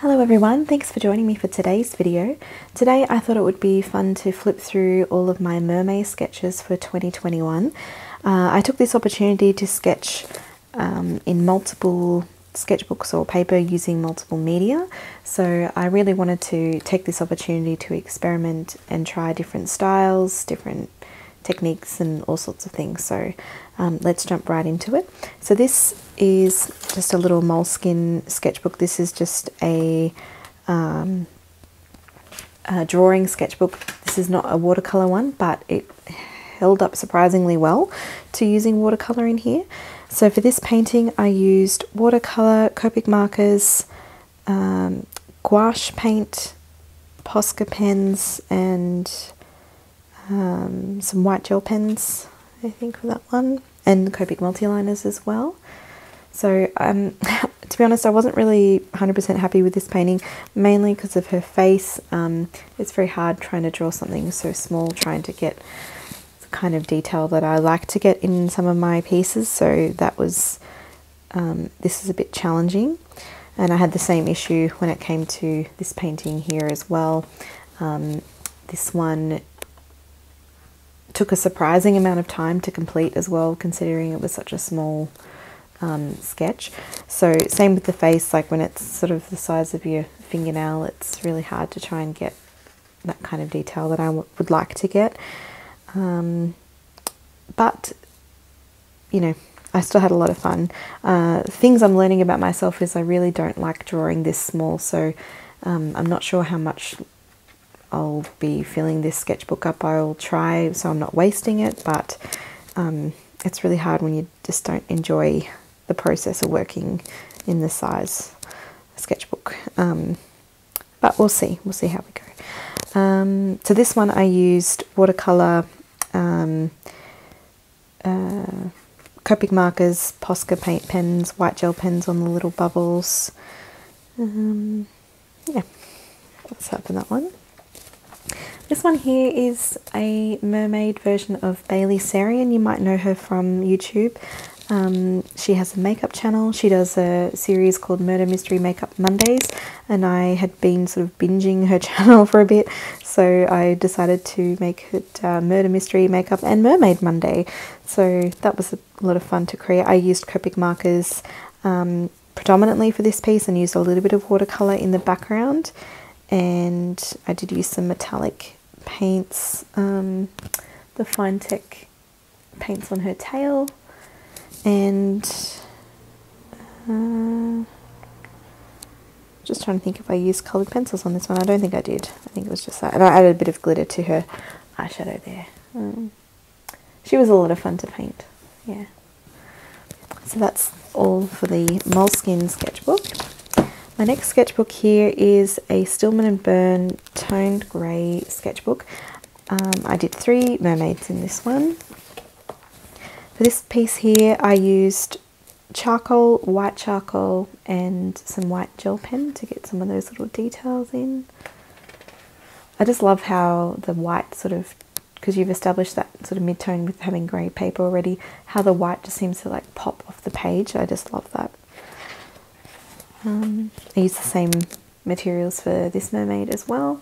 Hello everyone, thanks for joining me for today's video. Today I thought it would be fun to flip through all of my mermaid sketches for 2021. Uh, I took this opportunity to sketch um, in multiple sketchbooks or paper using multiple media, so I really wanted to take this opportunity to experiment and try different styles, different techniques and all sorts of things. So um, let's jump right into it. So this is just a little Moleskine sketchbook. This is just a, um, a drawing sketchbook. This is not a watercolor one, but it held up surprisingly well to using watercolor in here. So for this painting, I used watercolor, Copic markers, um, gouache paint, Posca pens, and um, some white gel pens, I think, for that one, and Copic multiliners as well. So, um, to be honest, I wasn't really 100% happy with this painting, mainly because of her face. Um, it's very hard trying to draw something so small, trying to get the kind of detail that I like to get in some of my pieces. So that was, um, this is a bit challenging. And I had the same issue when it came to this painting here as well. Um, this one took a surprising amount of time to complete as well, considering it was such a small um, sketch. So same with the face, like when it's sort of the size of your fingernail, it's really hard to try and get that kind of detail that I would like to get. Um, but, you know, I still had a lot of fun. Uh, things I'm learning about myself is I really don't like drawing this small, so um, I'm not sure how much I'll be filling this sketchbook up. I'll try so I'm not wasting it, but um, it's really hard when you just don't enjoy the process of working in this size sketchbook. Um, but we'll see. We'll see how we go. Um, so this one I used watercolor, um, uh, Copic markers, Posca paint pens, white gel pens on the little bubbles. Um, yeah, let's open that one. This one here is a mermaid version of Bailey Sarian. You might know her from YouTube. Um, she has a makeup channel. She does a series called Murder Mystery Makeup Mondays, and I had been sort of binging her channel for a bit, so I decided to make it uh, Murder Mystery Makeup and Mermaid Monday. So that was a lot of fun to create. I used Copic markers um, predominantly for this piece and used a little bit of watercolor in the background, and I did use some metallic paints, um, the Finetec paints on her tail, and uh, just trying to think if I used coloured pencils on this one. I don't think I did. I think it was just that. And I added a bit of glitter to her eyeshadow there. Um, she was a lot of fun to paint. Yeah. So that's all for the Moleskine sketchbook. My next sketchbook here is a Stillman and Birn toned grey sketchbook. Um, I did three mermaids in this one. For this piece here I used charcoal, white charcoal and some white gel pen to get some of those little details in. I just love how the white sort of, because you've established that sort of mid-tone with having grey paper already, how the white just seems to like pop off the page. I just love that. Um, I use the same materials for this mermaid as well.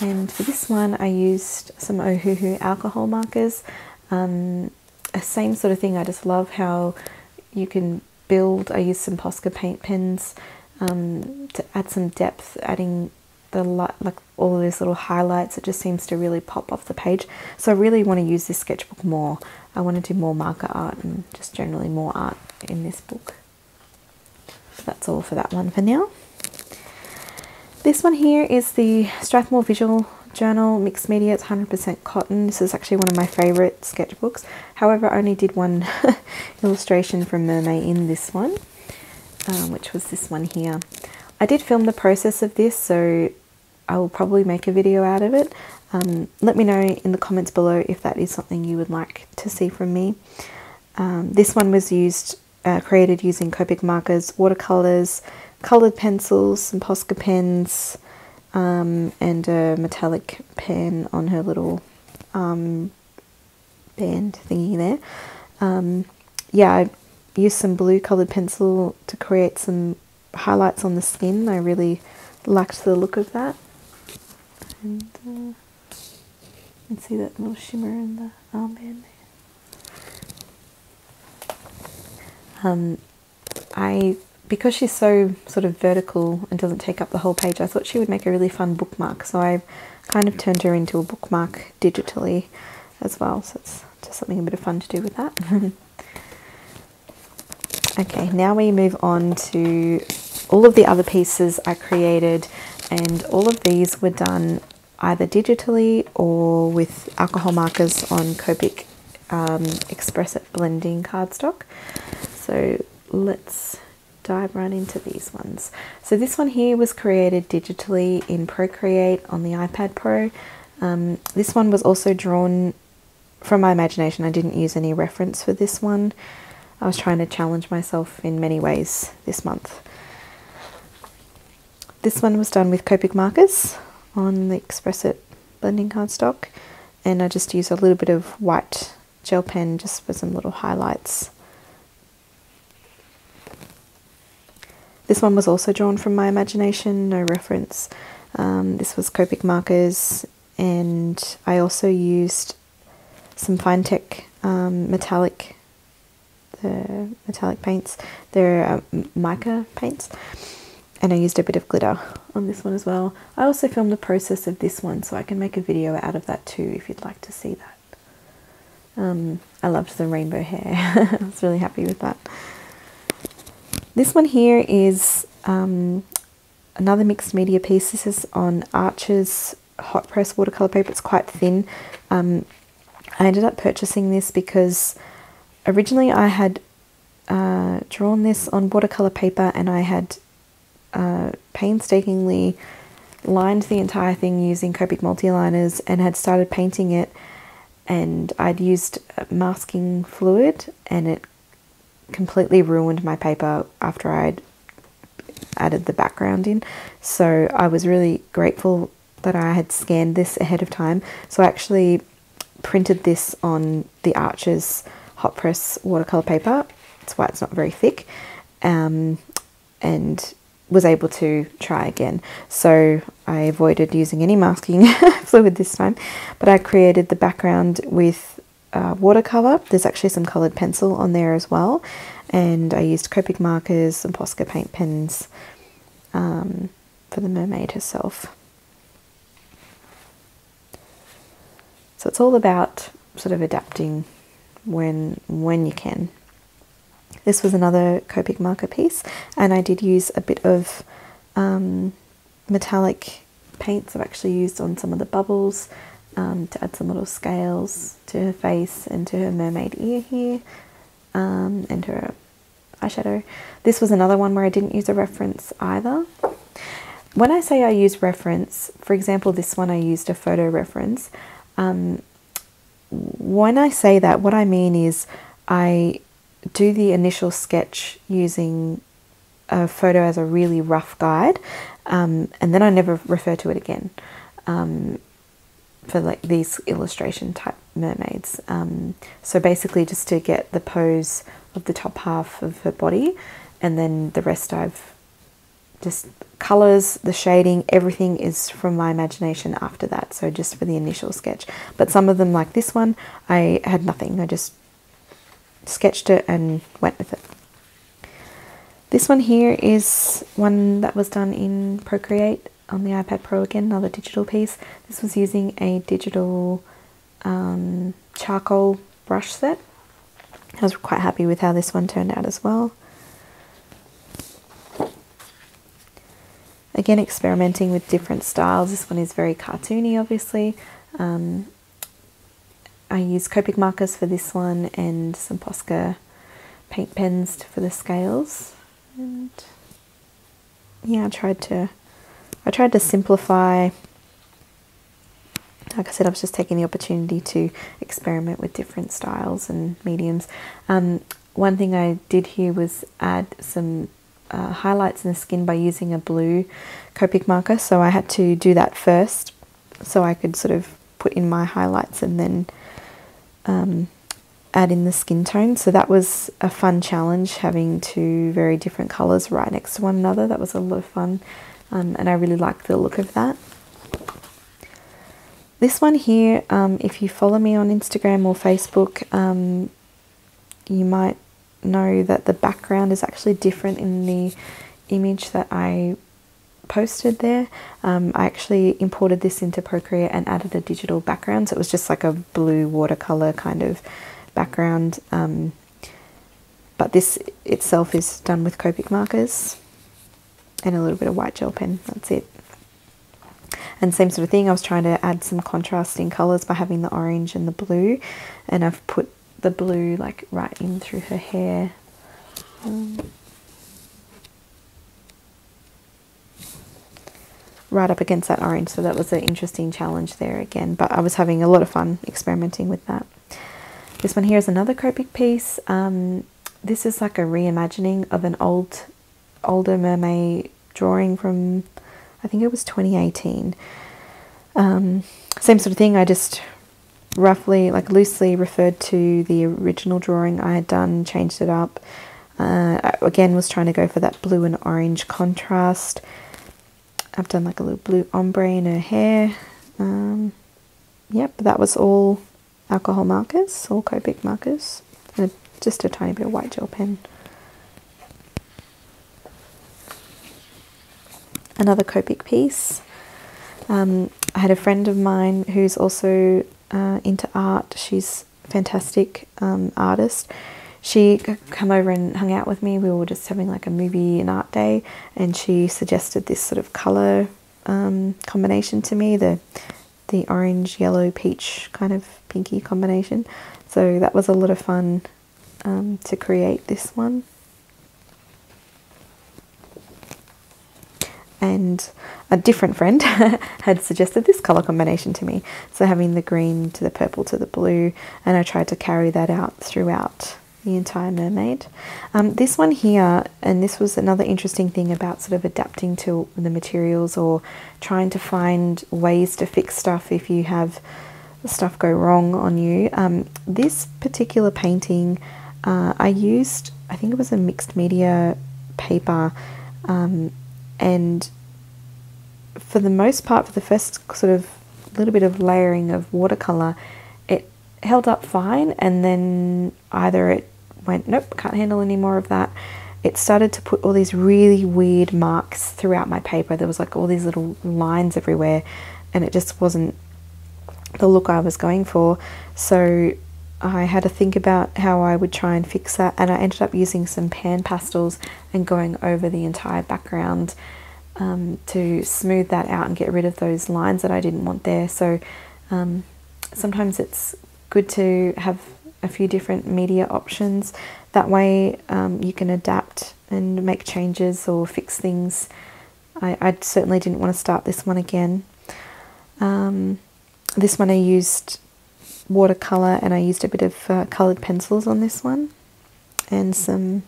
And for this one I used some Ohuhu alcohol markers. Um, same sort of thing, I just love how you can build, I used some Posca paint pens um, to add some depth, adding the light, like all of these little highlights, it just seems to really pop off the page. So I really want to use this sketchbook more. I want to do more marker art and just generally more art in this book. So that's all for that one for now. This one here is the Strathmore Visual Journal Mixed Media. It's 100% cotton. This is actually one of my favourite sketchbooks. However, I only did one illustration from Mermay in this one, um, which was this one here. I did film the process of this, so I will probably make a video out of it. Um, let me know in the comments below if that is something you would like to see from me. Um, this one was used, uh, created using Copic markers, watercolors, colored pencils, some Posca pens, um, and a metallic pen on her little um, band thingy there. Um, yeah, I used some blue coloured pencil to create some highlights on the skin. I really liked the look of that. And uh, can see that little shimmer in the armband there. Um, I because she's so sort of vertical and doesn't take up the whole page, I thought she would make a really fun bookmark. So I've kind of turned her into a bookmark digitally as well. So it's just something a bit of fun to do with that. okay, now we move on to all of the other pieces I created and all of these were done either digitally or with alcohol markers on Copic um, Express blending cardstock. So let's dive right into these ones. So this one here was created digitally in Procreate on the iPad Pro. Um, this one was also drawn from my imagination. I didn't use any reference for this one. I was trying to challenge myself in many ways this month. This one was done with Copic markers on the Express It blending cardstock and I just use a little bit of white gel pen just for some little highlights This one was also drawn from my imagination, no reference. Um, this was Copic markers, and I also used some Finetec um, metallic, the metallic paints. They're uh, mica paints, and I used a bit of glitter on this one as well. I also filmed the process of this one, so I can make a video out of that too if you'd like to see that. Um, I loved the rainbow hair. I was really happy with that. This one here is um, another mixed media piece. This is on Arches hot press watercolor paper. It's quite thin. Um, I ended up purchasing this because originally I had uh, drawn this on watercolor paper and I had uh, painstakingly lined the entire thing using Copic multi-liners and had started painting it and I'd used masking fluid and it completely ruined my paper after I'd added the background in. So I was really grateful that I had scanned this ahead of time. So I actually printed this on the Arches hot press watercolor paper. That's why it's not very thick. Um, and was able to try again. So I avoided using any masking fluid this time, but I created the background with uh, watercolor. There's actually some coloured pencil on there as well. And I used Copic markers, some Posca paint pens um, for the mermaid herself. So it's all about sort of adapting when when you can. This was another Copic marker piece, and I did use a bit of um, metallic paints I've actually used on some of the bubbles um, to add some little scales to her face and to her mermaid ear here um, and her eyeshadow. This was another one where I didn't use a reference either. When I say I use reference, for example, this one I used a photo reference. Um, when I say that, what I mean is I do the initial sketch using a photo as a really rough guide, um, and then I never refer to it again. Um, for like these illustration type mermaids. Um, so basically, just to get the pose of the top half of her body, and then the rest I've just colors, the shading, everything is from my imagination after that. So just for the initial sketch. But some of them, like this one, I had nothing. I just sketched it and went with it. This one here is one that was done in Procreate on the iPad Pro again, another digital piece. This was using a digital um, charcoal brush set. I was quite happy with how this one turned out as well. Again, experimenting with different styles. This one is very cartoony, obviously. Um, I used Copic markers for this one and some Posca paint pens for the scales. And yeah, I tried to I tried to simplify. Like I said, I was just taking the opportunity to experiment with different styles and mediums. Um, one thing I did here was add some uh, highlights in the skin by using a blue Copic marker. So I had to do that first so I could sort of put in my highlights and then um, add in the skin tone. So that was a fun challenge having two very different colours right next to one another. That was a lot of fun um, and I really liked the look of that. This one here, um, if you follow me on Instagram or Facebook, um, you might know that the background is actually different in the image that I posted there. Um, I actually imported this into Procreate and added a digital background, so it was just like a blue watercolor kind of background. Um, but this itself is done with Copic markers and a little bit of white gel pen. That's it. And same sort of thing, I was trying to add some contrasting colours by having the orange and the blue. And I've put the blue like right in through her hair. Um, right up against that orange. So that was an interesting challenge there again. But I was having a lot of fun experimenting with that. This one here is another Copic piece. Um, this is like a reimagining of an old, older mermaid drawing from, I think it was 2018. Um, same sort of thing. I just roughly, like loosely referred to the original drawing I had done, changed it up. Uh, again, was trying to go for that blue and orange contrast. I've done like a little blue ombre in her hair. Um, yep, that was all alcohol markers, all Copic markers, and just a tiny bit of white gel pen. Another Copic piece. Um, I had a friend of mine who's also uh, into art. She's fantastic um, artist. She come over and hung out with me. We were just having like a movie and art day, and she suggested this sort of color um, combination to me the the orange, yellow, peach kind of pinky combination. So that was a lot of fun um, to create this one. and a different friend had suggested this color combination to me. So having the green to the purple to the blue, and I tried to carry that out throughout the entire mermaid. Um, this one here, and this was another interesting thing about sort of adapting to the materials or trying to find ways to fix stuff if you have stuff go wrong on you. Um, this particular painting, uh, I used, I think it was a mixed media paper. Um, and for the most part, for the first sort of little bit of layering of watercolor, it held up fine, and then either it went, nope, can't handle any more of that. It started to put all these really weird marks throughout my paper. There was like all these little lines everywhere, and it just wasn't the look I was going for. So I had to think about how I would try and fix that, and I ended up using some pan pastels and going over the entire background um, to smooth that out and get rid of those lines that I didn't want there. So um, sometimes it's good to have a few different media options. That way um, you can adapt and make changes or fix things. I, I certainly didn't want to start this one again. Um, this one I used watercolor and I used a bit of uh, colored pencils on this one and some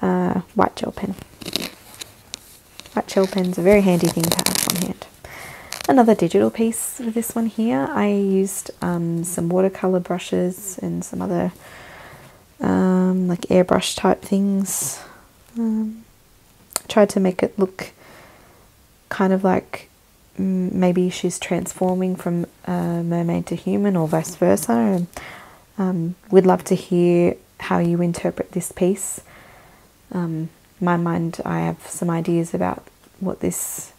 uh, white gel pen. White gel pen's a very handy thing to have on hand. Another digital piece for this one here, I used um, some watercolor brushes and some other um, like airbrush type things. Um, tried to make it look kind of like maybe she's transforming from a mermaid to human or vice versa. Um, we'd love to hear how you interpret this piece. Um, my mind, I have some ideas about what this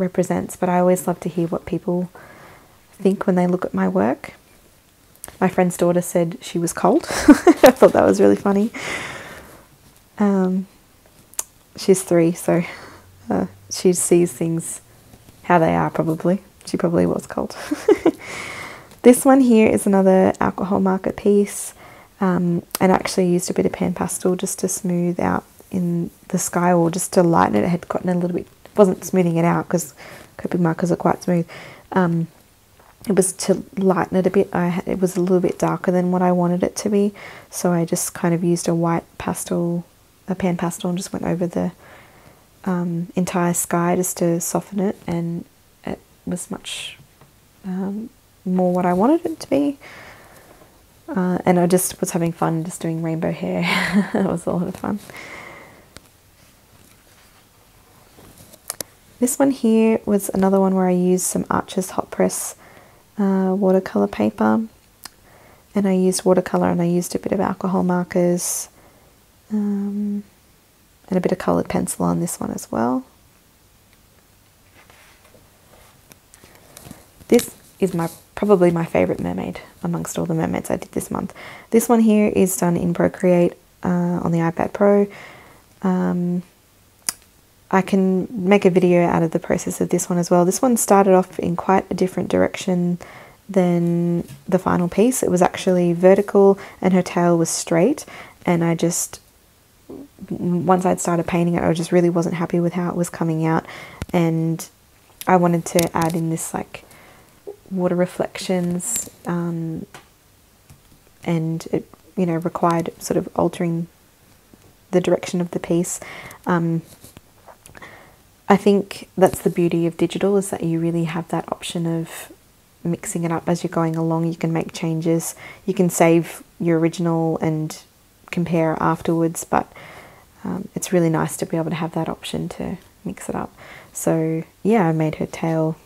represents, but I always love to hear what people think when they look at my work. My friend's daughter said she was cold. I thought that was really funny. Um, she's three, so uh, she sees things how they are probably. She probably was cold. this one here is another alcohol marker piece um, and I actually used a bit of pan pastel just to smooth out in the sky or just to lighten it. It had gotten a little bit, wasn't smoothing it out because Copic markers are quite smooth. Um, it was to lighten it a bit. I it was a little bit darker than what I wanted it to be, so I just kind of used a white pastel, a pan pastel, and just went over the um, entire sky just to soften it, and it was much um, more what I wanted it to be. Uh, and I just was having fun just doing rainbow hair. it was a lot of fun. This one here was another one where I used some Arches Hot Press uh, watercolor paper and I used watercolor and I used a bit of alcohol markers um, and a bit of colored pencil on this one as well. This is my probably my favorite mermaid amongst all the mermaids I did this month. This one here is done in Procreate uh, on the iPad Pro. Um, I can make a video out of the process of this one as well. This one started off in quite a different direction than the final piece. It was actually vertical and her tail was straight and I just once I'd started painting it I just really wasn't happy with how it was coming out and I wanted to add in this like water reflections um, and it you know required sort of altering the direction of the piece um, I think that's the beauty of digital is that you really have that option of mixing it up as you're going along. You can make changes. You can save your original and compare afterwards, but um, it's really nice to be able to have that option to mix it up. So yeah, I made her tail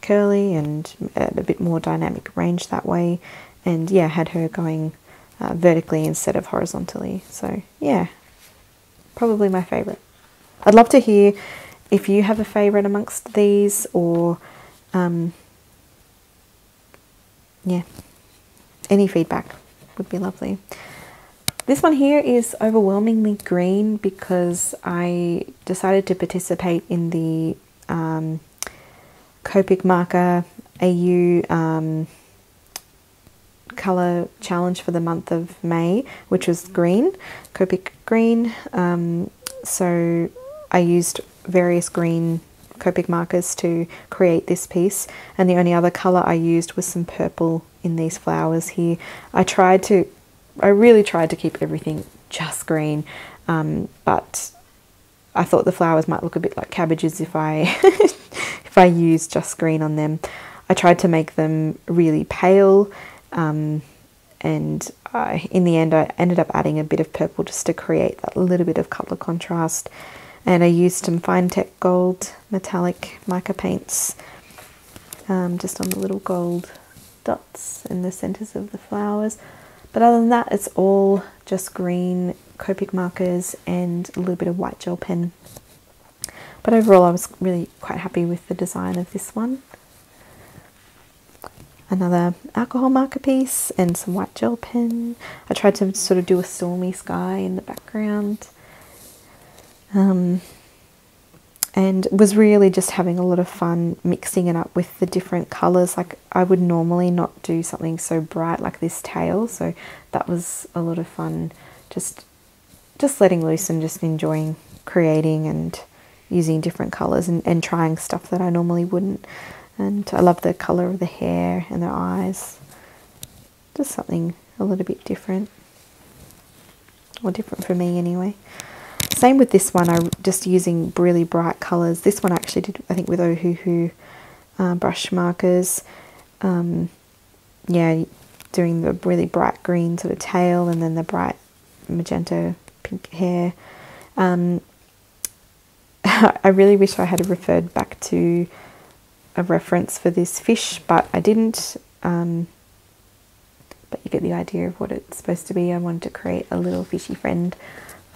curly and a bit more dynamic range that way. And yeah, had her going uh, vertically instead of horizontally. So yeah, probably my favorite. I'd love to hear if you have a favourite amongst these or um, yeah, any feedback would be lovely. This one here is overwhelmingly green because I decided to participate in the um, Copic Marker AU um, colour challenge for the month of May, which was green, Copic green. Um, so I used various green Copic markers to create this piece and the only other colour I used was some purple in these flowers here. I tried to, I really tried to keep everything just green um, but I thought the flowers might look a bit like cabbages if I if I used just green on them. I tried to make them really pale um, and I, in the end I ended up adding a bit of purple just to create that little bit of colour contrast and I used some Finetec Gold metallic mica paints um, just on the little gold dots in the centers of the flowers. But other than that, it's all just green Copic markers and a little bit of white gel pen. But overall, I was really quite happy with the design of this one. Another alcohol marker piece and some white gel pen. I tried to sort of do a stormy sky in the background um, and was really just having a lot of fun mixing it up with the different colors. Like I would normally not do something so bright like this tail, so that was a lot of fun. Just just letting loose and just enjoying creating and using different colors and, and trying stuff that I normally wouldn't. And I love the color of the hair and the eyes. Just something a little bit different. Or different for me anyway. Same with this one, I'm just using really bright colours. This one I actually did, I think, with Ohuhu uh, brush markers. Um, yeah, doing the really bright green sort of tail and then the bright magenta pink hair. Um, I really wish I had referred back to a reference for this fish, but I didn't. Um, but you get the idea of what it's supposed to be. I wanted to create a little fishy friend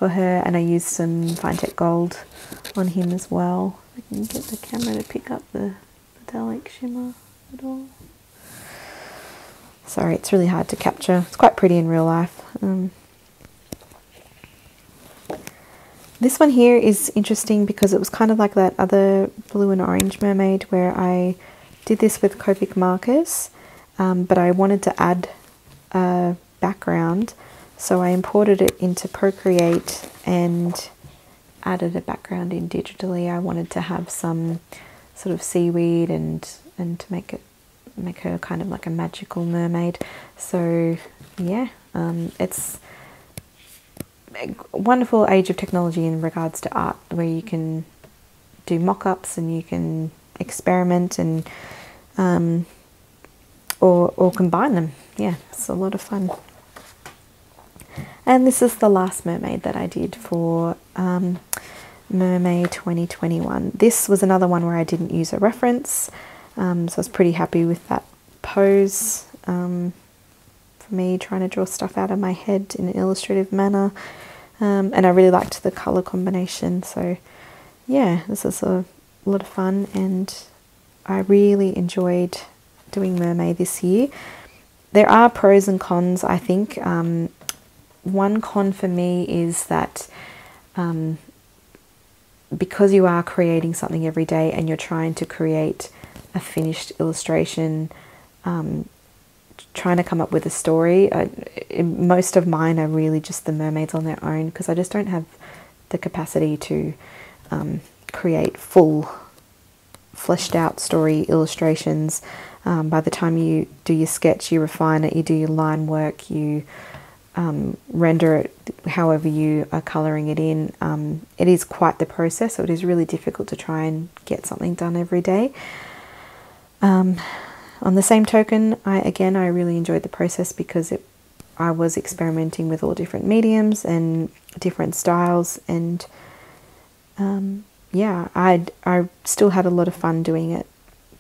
for her and I used some Finetec Gold on him as well. I can get the camera to pick up the metallic shimmer at all. Sorry, it's really hard to capture. It's quite pretty in real life. Um, this one here is interesting because it was kind of like that other blue and orange mermaid where I did this with Copic markers, um, but I wanted to add a background so I imported it into Procreate and added a background in digitally. I wanted to have some sort of seaweed and and to make it make her kind of like a magical mermaid. So yeah, um, it's a wonderful age of technology in regards to art where you can do mock-ups and you can experiment and um, or, or combine them. Yeah, it's a lot of fun. And this is the last Mermay that I did for um, Mermay 2021. This was another one where I didn't use a reference, um, so I was pretty happy with that pose. Um, for me, trying to draw stuff out of my head in an illustrative manner. Um, and I really liked the colour combination, so yeah, this is a lot of fun and I really enjoyed doing mermaid this year. There are pros and cons, I think. Um, one con for me is that um, because you are creating something every day and you're trying to create a finished illustration, um, trying to come up with a story, I, most of mine are really just the mermaids on their own because I just don't have the capacity to um, create full fleshed out story illustrations. Um, by the time you do your sketch, you refine it, you do your line work, you um, render it however you are colouring it in. Um, it is quite the process, so it is really difficult to try and get something done every day. Um, on the same token, I again I really enjoyed the process because it I was experimenting with all different mediums and different styles, and um, yeah, I I still had a lot of fun doing it,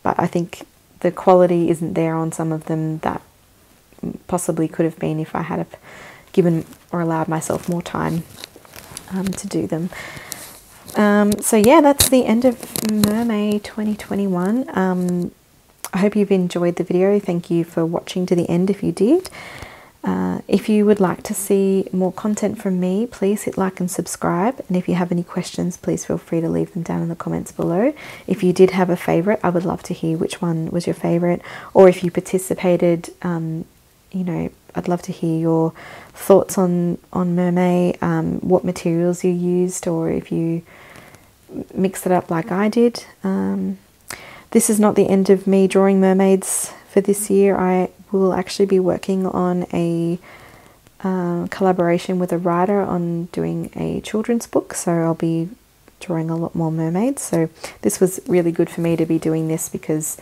but I think the quality isn't there on some of them that possibly could have been if I had given or allowed myself more time um, to do them. Um, so yeah, that's the end of Mermay 2021. Um, I hope you've enjoyed the video. Thank you for watching to the end if you did. Uh, if you would like to see more content from me, please hit like and subscribe. And if you have any questions, please feel free to leave them down in the comments below. If you did have a favourite, I would love to hear which one was your favourite. Or if you participated, um, you know, I'd love to hear your thoughts on, on Mermay, um, what materials you used, or if you mixed it up like I did. Um, this is not the end of me drawing mermaids for this year. I will actually be working on a uh, collaboration with a writer on doing a children's book, so I'll be drawing a lot more mermaids. So this was really good for me to be doing this because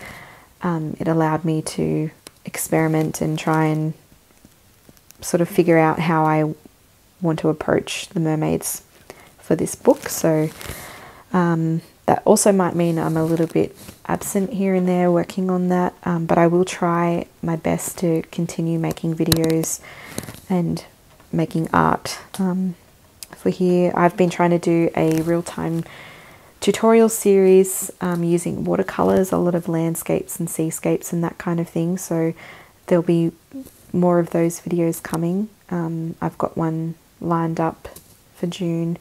um, it allowed me to experiment and try and sort of figure out how I want to approach the mermaids for this book. So um, that also might mean I'm a little bit absent here and there working on that, um, but I will try my best to continue making videos and making art um, for here. I've been trying to do a real-time tutorial series um, using watercolors, a lot of landscapes and seascapes and that kind of thing. So there'll be more of those videos coming. Um, I've got one lined up for June.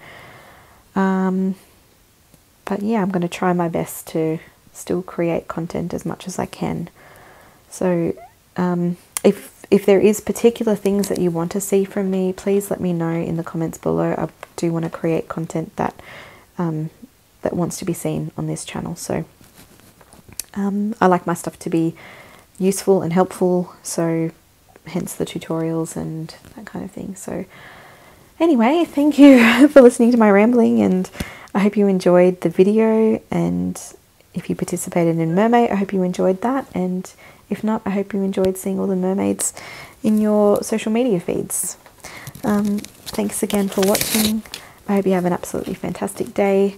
Um, but yeah, I'm going to try my best to still create content as much as I can. So um, if if there is particular things that you want to see from me, please let me know in the comments below. I do want to create content that um, that wants to be seen on this channel. So um, I like my stuff to be useful and helpful. So hence the tutorials and that kind of thing. So anyway, thank you for listening to my rambling and I hope you enjoyed the video and if you participated in Mermay, I hope you enjoyed that. And if not, I hope you enjoyed seeing all the mermaids in your social media feeds. Um, thanks again for watching. I hope you have an absolutely fantastic day